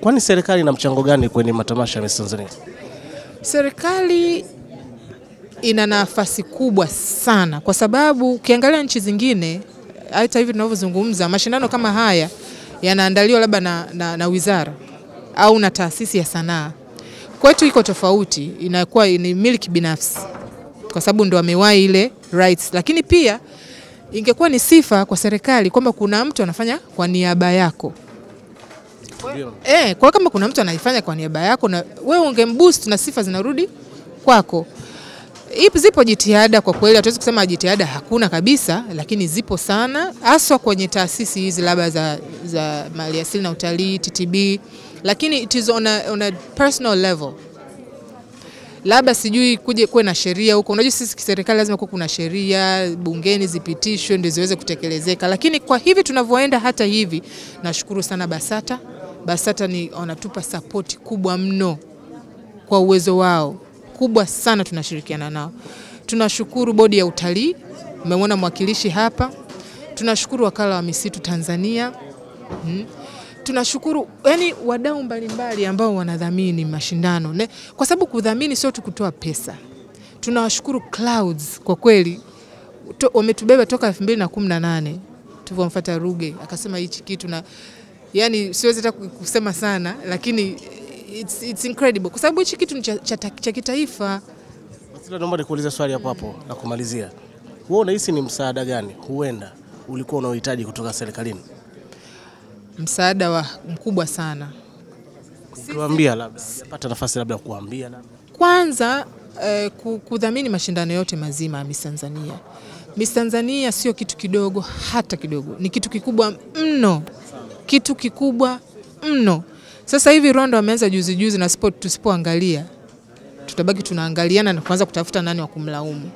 Kwani serikali ina mchango gani kwenye matamasha ya Miss Tanzania? Serikali ina nafasi kubwa sana, kwa sababu ukiangalia nchi zingine, hata hivi tunavyozungumza, mashindano kama haya yanaandaliwa labda na, na, na wizara au na taasisi ya sanaa. Kwetu iko tofauti, inakuwa ni miliki binafsi, kwa sababu ndo amewahi ile rights, lakini pia ingekuwa ni sifa kwa serikali kwamba kuna mtu anafanya kwa niaba yako. Eh, kwa kama kuna mtu anaifanya kwa niaba yako na wewe ungemboost na sifa zinarudi kwako. Ipo zipo jitihada kwa kweli, hatuwezi kusema jitihada hakuna kabisa, lakini zipo sana, haswa kwenye taasisi hizi labda za, za maliasili na utalii TTB, lakini it is on a, on a personal level labda sijui kuje kuwe na sheria huko. Unajua sisi kiserikali lazima kuwe kuna sheria bungeni zipitishwe ndio ziweze kutekelezeka, lakini kwa hivi tunavyoenda, hata hivi, nashukuru sana BASATA. BASATA ni wanatupa sapoti kubwa mno kwa uwezo wao kubwa sana, tunashirikiana nao. Tunashukuru bodi ya utalii, mmemwona mwakilishi hapa. Tunashukuru wakala wa misitu Tanzania hmm. Tunashukuru yani wadau mbalimbali ambao wanadhamini mashindano ne, kwa sababu kudhamini sio tu kutoa pesa. Tunawashukuru Clouds kwa kweli to- wametubeba toka 2018 tulivyomfuata Ruge akasema hichi kitu na yani siwezi hata kusema sana, lakini it's, it's incredible kwa sababu hichi kitu ni cha, cha, cha kitaifa. Basila, naomba nikuulize swali hapo hapo na kumalizia. Wewe unahisi ni msaada gani huenda ulikuwa unaohitaji kutoka serikalini? Msaada wa mkubwa sana Ukiwaambia labda, pata nafasi labda kuambia labda. Kwanza eh, kudhamini mashindano yote mazima ya Miss Tanzania. Miss Tanzania sio kitu kidogo hata kidogo, ni kitu kikubwa mno, kitu kikubwa mno. Sasa hivi Rwanda wameanza juzi juzi, na sipo- tusipoangalia tutabaki tunaangaliana na kuanza kutafuta nani wa kumlaumu.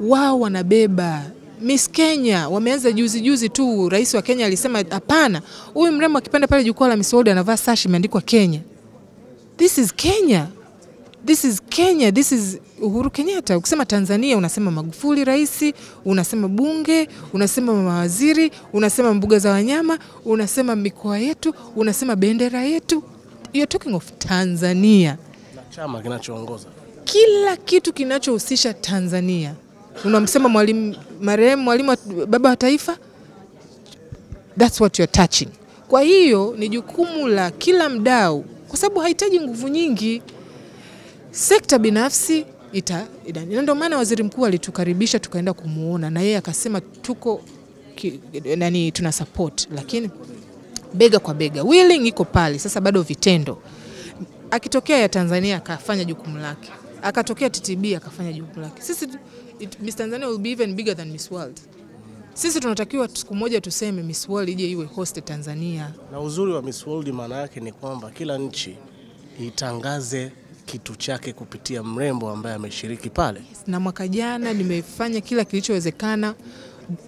Wao wanabeba Miss Kenya wameanza juzi juzi tu. Rais wa Kenya alisema hapana, huyu mrembo akipanda pale jukwaa la Miss World anavaa sashi imeandikwa Kenya. This is Kenya. This is Kenya, this is Uhuru Kenyatta. Ukisema Tanzania unasema Magufuli rais, unasema bunge, unasema mawaziri, unasema mbuga za wanyama, unasema mikoa yetu, unasema bendera yetu. You're talking of Tanzania. Na chama kinachoongoza Kila kitu kinachohusisha Tanzania. Unamsema mwalimu marehemu mwalimu wa baba wa taifa. That's what you're touching. Kwa hiyo ni jukumu la kila mdau kwa sababu hahitaji nguvu nyingi sekta binafsi ita, ita, ndio maana waziri mkuu alitukaribisha tukaenda kumuona na yeye akasema tuko ki, nani tuna support, lakini bega kwa bega, willing iko pale. Sasa bado vitendo. Akitokea ya Tanzania akafanya jukumu lake, akatokea TTB akafanya jukumu lake. Sisi it, Miss Tanzania will be even bigger than Miss World. Sisi tunatakiwa siku moja tuseme Miss World ije iwe host Tanzania. na uzuri wa Miss World maana yake ni kwamba kila nchi itangaze kitu chake kupitia mrembo ambaye ameshiriki pale. yes. na mwaka jana nimefanya kila kilichowezekana.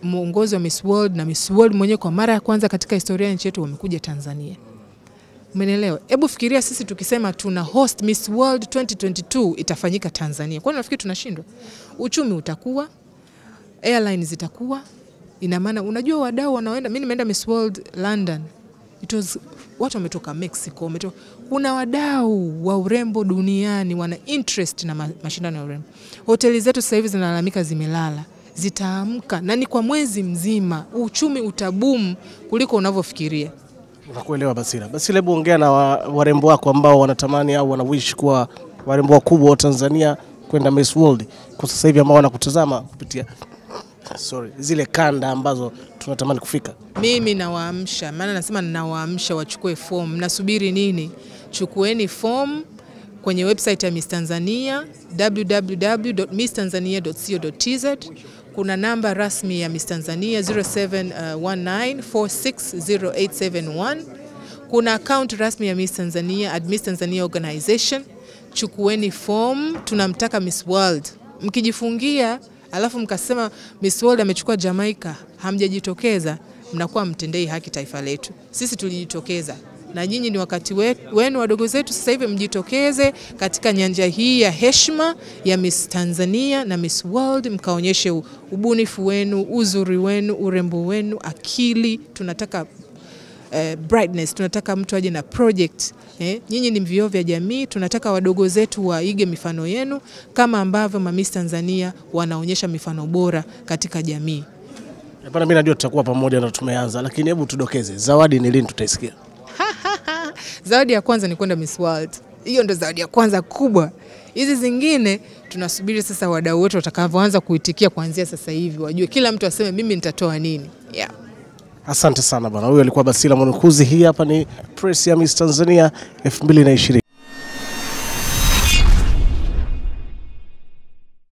Mwongozi wa Miss World na Miss World mwenyewe kwa mara ya kwanza katika historia ya nchi yetu wamekuja Tanzania. Umeelewa? Hebu fikiria sisi tukisema tuna host Miss World 2022 itafanyika Tanzania. Kwani nafikiri tunashindwa? Uchumi utakuwa, airlines zitakuwa. Ina maana unajua wadau wanaoenda, mimi nimeenda Miss World London. It was watu wametoka Mexico, wametoka kuna wadau wa urembo duniani wana interest na ma, mashindano ya urembo. Hoteli zetu sasa hivi zinalalamika zimelala, zitaamka na ni kwa mwezi mzima, uchumi utabumu kuliko unavyofikiria. Nakuelewa Basila. Basila, hebu ongea na warembo wako ambao wanatamani au wanawish kuwa warembo wakubwa wa Tanzania kwenda Miss World kwa sasa hivi ambao wanakutazama kupitia sorry, zile kanda ambazo tunatamani kufika. Mimi nawaamsha, maana nasema nawaamsha wachukue fomu. Mnasubiri nini? Chukueni fomu kwenye website ya Miss Tanzania www.misstanzania.co.tz. Kuna namba rasmi ya Miss Tanzania 0719460871. Kuna account rasmi ya Miss Tanzania at Miss Tanzania Organization. Chukueni fomu, tunamtaka Miss World. Mkijifungia alafu mkasema Miss World amechukua Jamaica, hamjajitokeza, mnakuwa mtendei haki taifa letu. Sisi tulijitokeza na nyinyi ni wakati we- wenu, wadogo zetu, sasa hivi mjitokeze katika nyanja hii ya heshima ya Miss Tanzania na Miss World, mkaonyeshe ubunifu wenu, uzuri wenu, urembo wenu, akili. Tunataka eh, brightness, tunataka mtu aje na project eh. Nyinyi ni vioo vya jamii, tunataka wadogo zetu waige mifano yenu kama ambavyo Mamis Tanzania wanaonyesha mifano bora katika jamii. Hapana, mimi najua tutakuwa pamoja na tumeanza, lakini hebu tudokeze zawadi ni lini tutaisikia? Zawadi ya kwanza ni kwenda Miss World. Hiyo ndo zawadi ya kwanza kubwa. Hizi zingine tunasubiri sasa wadau wetu watakavyoanza kuitikia kuanzia sasa hivi, wajue kila mtu aseme mimi nitatoa nini. Yeah. Asante sana bwana. Huyo alikuwa Basila Mwanukuzi. Hii hapa ni press ya Miss Tanzania 2020.